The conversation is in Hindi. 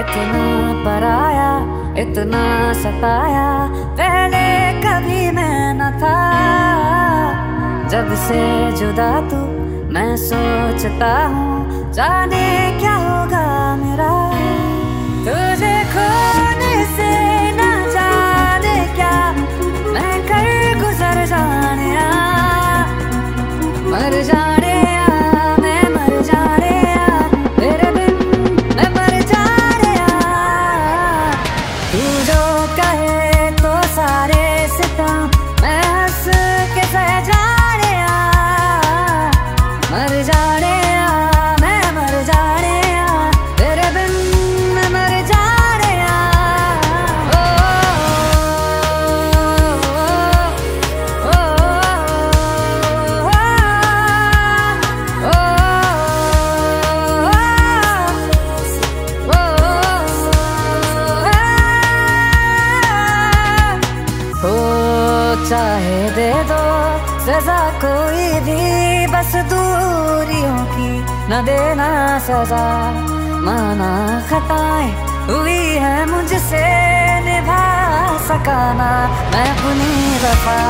इतना पराया, इतना सताया, पहले कभी मैं न था। जब से जुदा तू, मैं सोचता हूँ, जाने क्या होगा मेरा? तुझे खोने से न जाने क्या? मैं कर गुजर जाने मर जाने там चाहे दे दो, सजा कोई भी, बस दूरियों की न देना सजा। माना खताएँ हुई है मुझसे निभा सकाना। मैं अपनी वफा